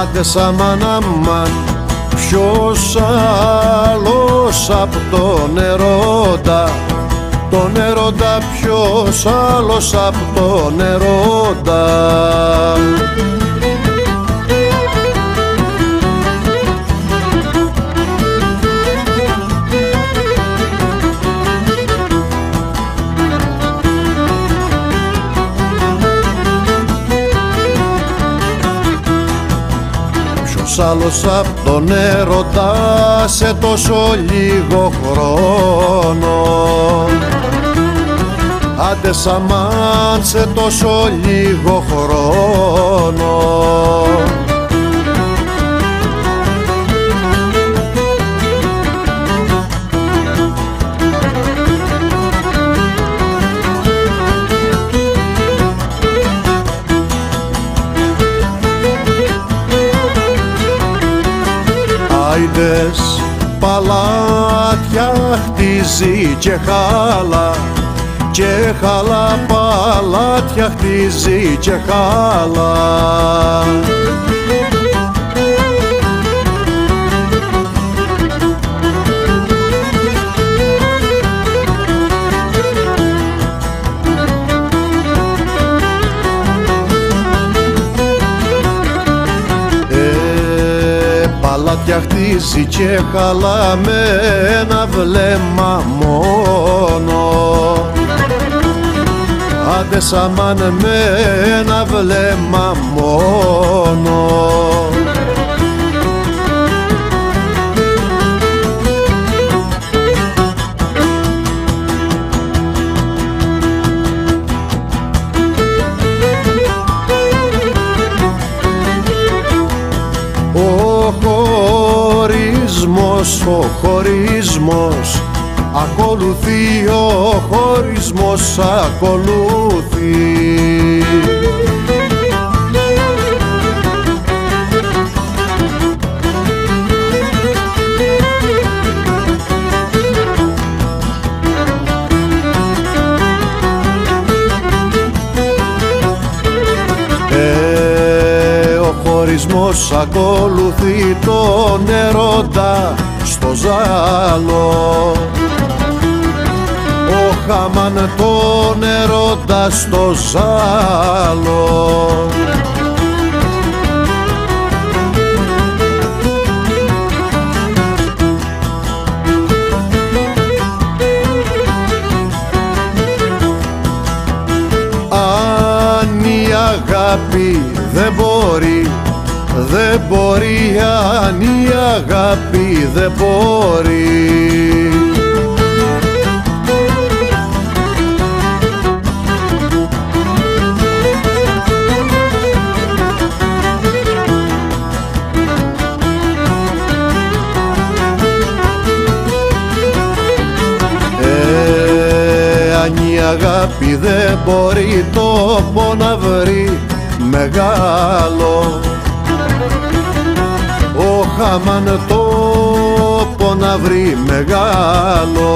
Άντε σαμάν αμάν Ποιος άλλος απ' τον ερώτα τον ερώτα ποιος άλλος απ' τον ερώτα Ποιος άλλος απ' τον έρωτα σε τόσο λίγο χρόνο. Άντε σαμάν σε τόσο λίγο χρόνο Άιντες παλάτια χτίζει και χάλα και χάλα παλάτια χτίζει και χάλα Ε, παλάτια χτίζει και χάλα με ένα βλέμμα μόνο. Άντε σαμάν με ένα βλέμμα μόνο χωρισμός, ο χωρισμός. Ακολουθεί ο χωρισμός, ακολουθεί Ε, ο χωρισμός ακολουθεί τον ερώτα στο ζάλο. Ο χαμάν τον ερώτα στο ζάλο. Αν η αγάπη δεν μπορεί δεν μπορεί αν η αγάπη δεν μπορεί. Ε, αν η αγάπη δεν μπορεί τόπο να βρει μεγάλο ο χαμάν τόπο να βρει μεγάλο